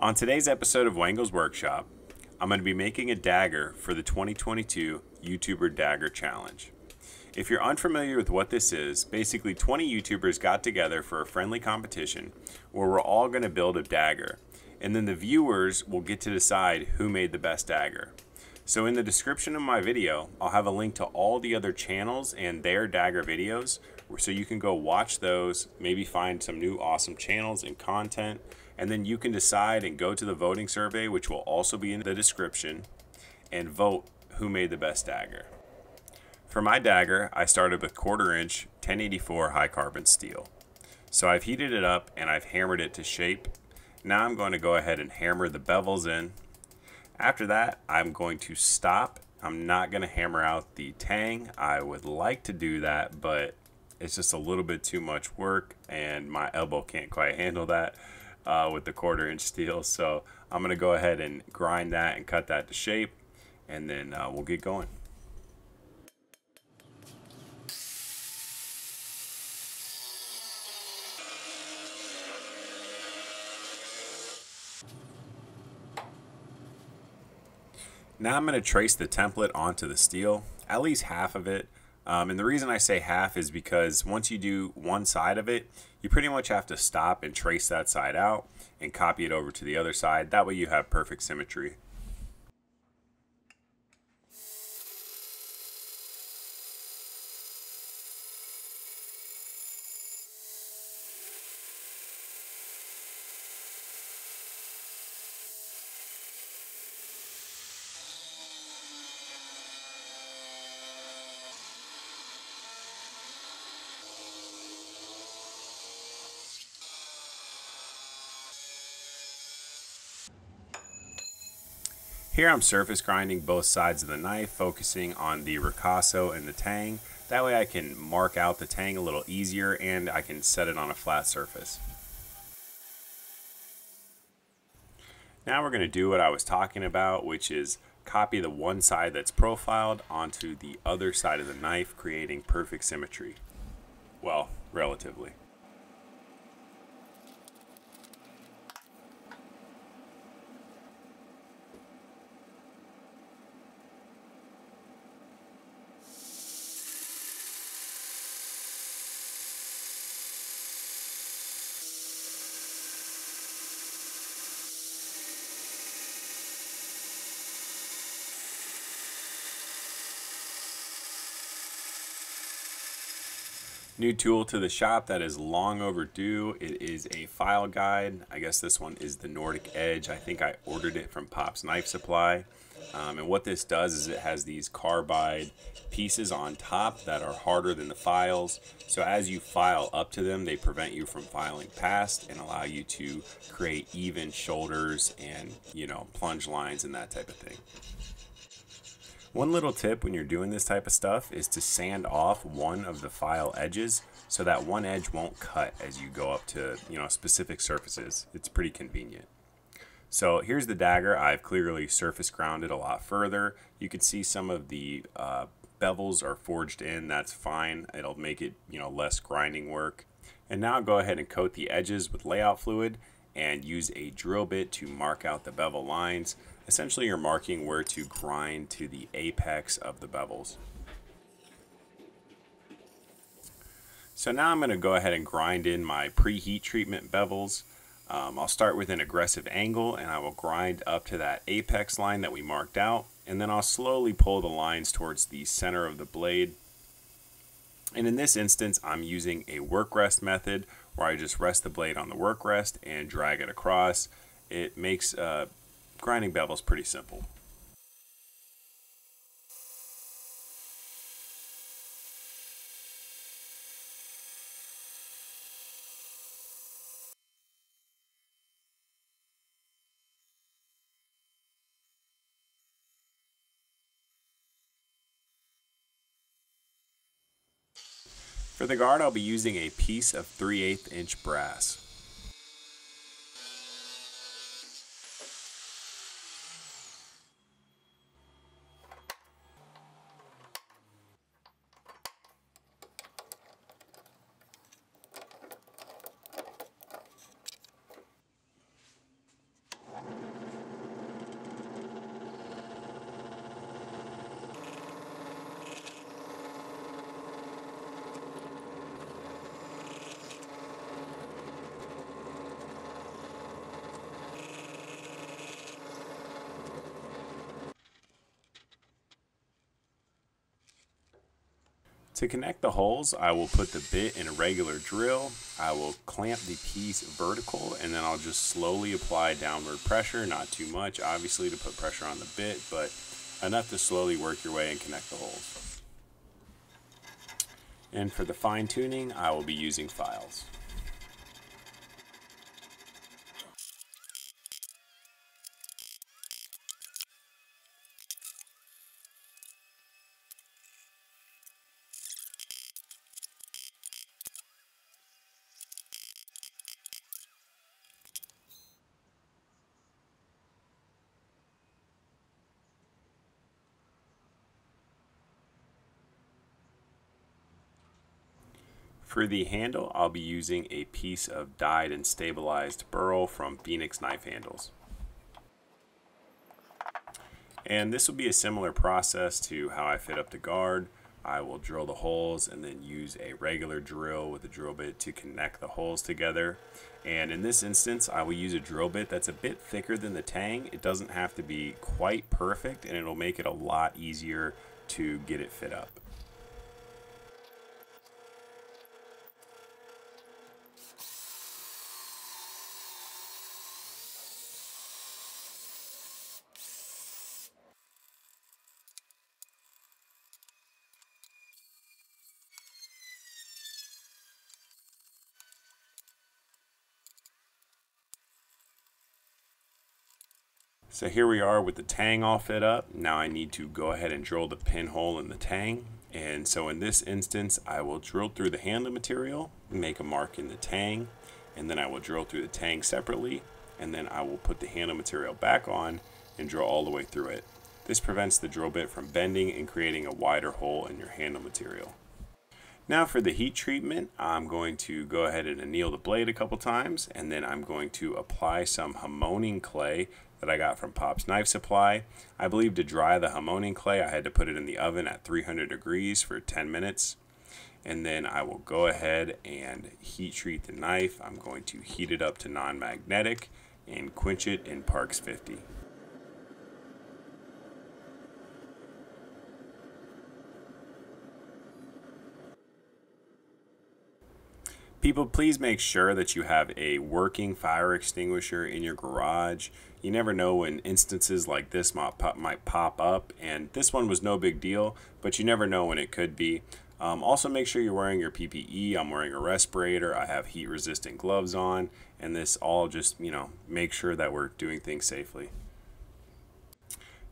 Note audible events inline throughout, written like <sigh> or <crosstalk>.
On today's episode of Wengel's Workshop, I'm going to be making a dagger for the 2022 YouTuber Dagger Challenge. If you're unfamiliar with what this is, basically 20 YouTubers got together for a friendly competition where we're all going to build a dagger, and then the viewers will get to decide who made the best dagger. So in the description of my video, I'll have a link to all the other channels and their dagger videos so you can go watch those, maybe find some new awesome channels and content and then you can decide and go to the voting survey, which will also be in the description, and vote who made the best dagger. For my dagger, I started with quarter inch 1084 high carbon steel. So I've heated it up and I've hammered it to shape. Now I'm going to go ahead and hammer the bevels in. After that, I'm going to stop. I'm not going to hammer out the tang. I would like to do that, but it's just a little bit too much work and my elbow can't quite <laughs> handle that uh, with the quarter inch steel. So I'm going to go ahead and grind that and cut that to shape and then uh, we'll get going. Now I'm going to trace the template onto the steel, at least half of it. Um, and the reason I say half is because once you do one side of it, you pretty much have to stop and trace that side out and copy it over to the other side. That way you have perfect symmetry. Here I'm surface grinding both sides of the knife, focusing on the ricasso and the tang. That way I can mark out the tang a little easier and I can set it on a flat surface. Now we're going to do what I was talking about, which is copy the one side that's profiled onto the other side of the knife, creating perfect symmetry. Well, relatively. New tool to the shop that is long overdue. It is a file guide. I guess this one is the Nordic Edge. I think I ordered it from Pop's Knife Supply. Um, and what this does is it has these carbide pieces on top that are harder than the files. So as you file up to them, they prevent you from filing past and allow you to create even shoulders and, you know, plunge lines and that type of thing. One little tip when you're doing this type of stuff is to sand off one of the file edges so that one edge won't cut as you go up to you know specific surfaces. It's pretty convenient. So here's the dagger. I've clearly surface grounded a lot further. You can see some of the uh, bevels are forged in. That's fine. It'll make it you know less grinding work. And now go ahead and coat the edges with layout fluid and use a drill bit to mark out the bevel lines. Essentially, you're marking where to grind to the apex of the bevels. So now I'm going to go ahead and grind in my preheat treatment bevels. Um, I'll start with an aggressive angle and I will grind up to that apex line that we marked out and then I'll slowly pull the lines towards the center of the blade. And in this instance, I'm using a work rest method where I just rest the blade on the work rest and drag it across. It makes uh, grinding bevel's pretty simple. For the guard, I'll be using a piece of 3 8 inch brass. To connect the holes, I will put the bit in a regular drill. I will clamp the piece vertical and then I'll just slowly apply downward pressure, not too much obviously to put pressure on the bit, but enough to slowly work your way and connect the holes. And for the fine tuning, I will be using files. For the handle, I'll be using a piece of dyed and stabilized burl from Phoenix Knife Handles. And this will be a similar process to how I fit up the guard. I will drill the holes and then use a regular drill with a drill bit to connect the holes together. And in this instance, I will use a drill bit that's a bit thicker than the tang. It doesn't have to be quite perfect and it'll make it a lot easier to get it fit up. So here we are with the tang all fit up. Now I need to go ahead and drill the pinhole in the tang. And so in this instance, I will drill through the handle material, make a mark in the tang, and then I will drill through the tang separately, and then I will put the handle material back on and drill all the way through it. This prevents the drill bit from bending and creating a wider hole in your handle material. Now for the heat treatment, I'm going to go ahead and anneal the blade a couple times, and then I'm going to apply some Hamoning clay that I got from Pop's Knife Supply. I believe to dry the Hamoning clay, I had to put it in the oven at 300 degrees for 10 minutes. And then I will go ahead and heat treat the knife. I'm going to heat it up to non-magnetic and quench it in Parks 50. People, please make sure that you have a working fire extinguisher in your garage. You never know when instances like this might pop, up, and this one was no big deal, but you never know when it could be. Um, also, make sure you're wearing your PPE. I'm wearing a respirator. I have heat resistant gloves on, and this all just, you know, make sure that we're doing things safely.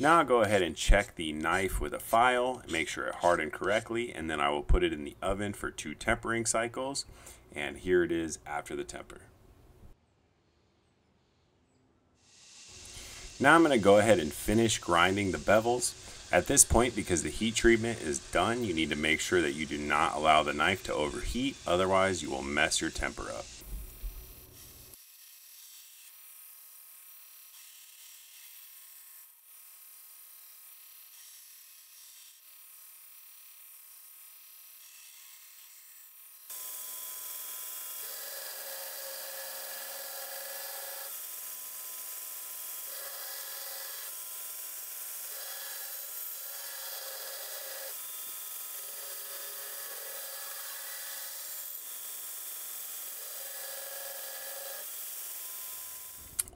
Now I'll go ahead and check the knife with a file, make sure it hardened correctly, and then I will put it in the oven for two tempering cycles. And here it is after the temper. Now I'm going to go ahead and finish grinding the bevels. At this point, because the heat treatment is done, you need to make sure that you do not allow the knife to overheat, otherwise you will mess your temper up.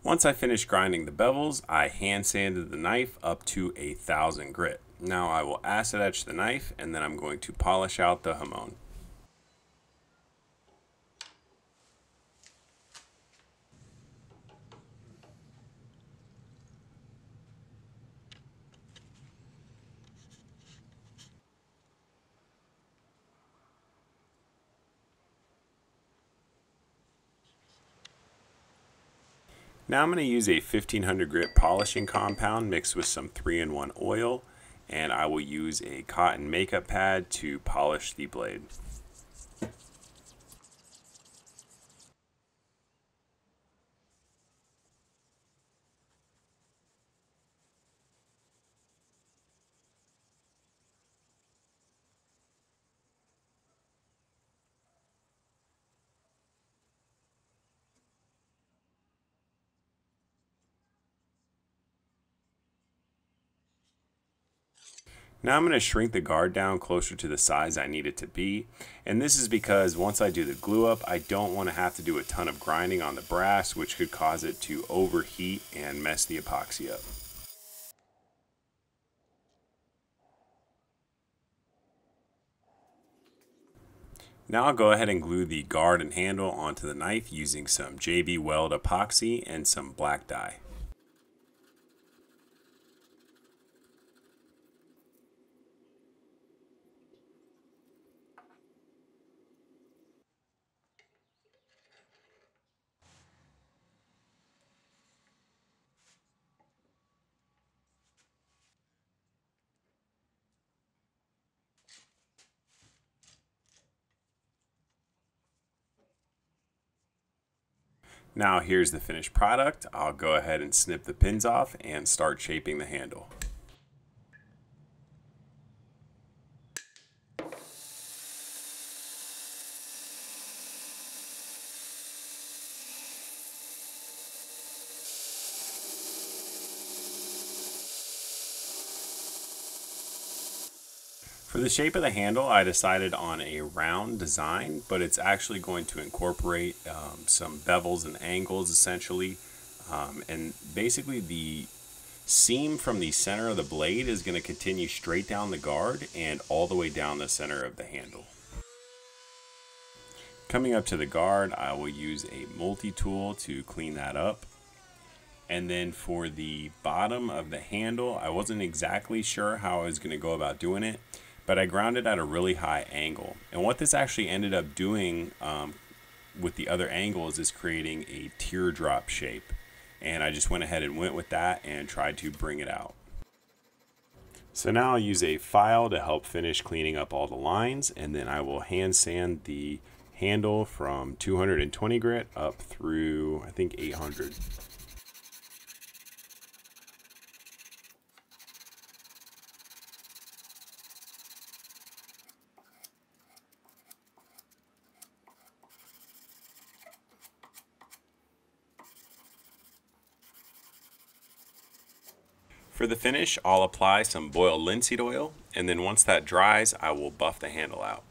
Once I finished grinding the bevels, I hand sanded the knife up to a thousand grit. Now I will acid etch the knife and then I'm going to polish out the hamon. Now I'm going to use a 1500 grit polishing compound mixed with some 3-in-1 oil and I will use a cotton makeup pad to polish the blade. Now I'm going to shrink the guard down closer to the size I need it to be. And this is because once I do the glue up, I don't want to have to do a ton of grinding on the brass, which could cause it to overheat and mess the epoxy up. Now I'll go ahead and glue the guard and handle onto the knife using some JB Weld epoxy and some black dye. Now here's the finished product. I'll go ahead and snip the pins off and start shaping the handle. For the shape of the handle, I decided on a round design, but it's actually going to incorporate um, some bevels and angles essentially. Um, and basically the seam from the center of the blade is going to continue straight down the guard and all the way down the center of the handle. Coming up to the guard, I will use a multi-tool to clean that up. And then for the bottom of the handle, I wasn't exactly sure how I was going to go about doing it but I grounded at a really high angle. And what this actually ended up doing um, with the other angles is creating a teardrop shape. And I just went ahead and went with that and tried to bring it out. So now I'll use a file to help finish cleaning up all the lines and then I will hand sand the handle from 220 grit up through I think 800. For the finish, I'll apply some boiled linseed oil, and then once that dries, I will buff the handle out.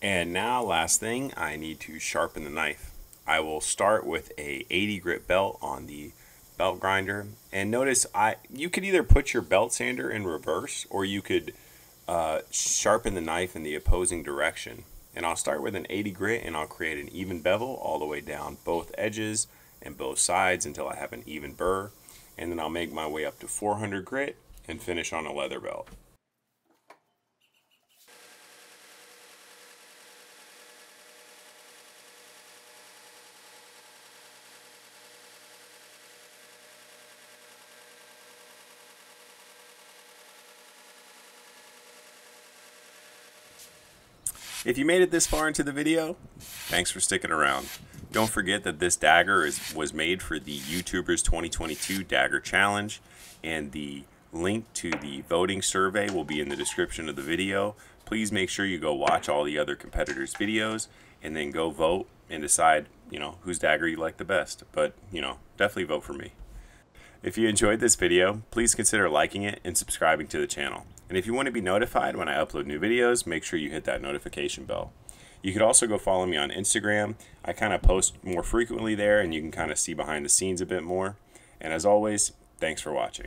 And now, last thing, I need to sharpen the knife. I will start with a 80 grit belt on the belt grinder. And notice I you could either put your belt sander in reverse or you could uh, sharpen the knife in the opposing direction. And I'll start with an 80 grit and I'll create an even bevel all the way down both edges and both sides until I have an even burr. And then I'll make my way up to 400 grit and finish on a leather belt. If you made it this far into the video, thanks for sticking around. Don't forget that this dagger is was made for the YouTubers 2022 Dagger Challenge, and the link to the voting survey will be in the description of the video. Please make sure you go watch all the other competitors' videos, and then go vote and decide, you know, whose dagger you like the best. But, you know, definitely vote for me. If you enjoyed this video, please consider liking it and subscribing to the channel. And if you want to be notified when I upload new videos, make sure you hit that notification bell. You could also go follow me on Instagram. I kind of post more frequently there and you can kind of see behind the scenes a bit more. And as always, thanks for watching.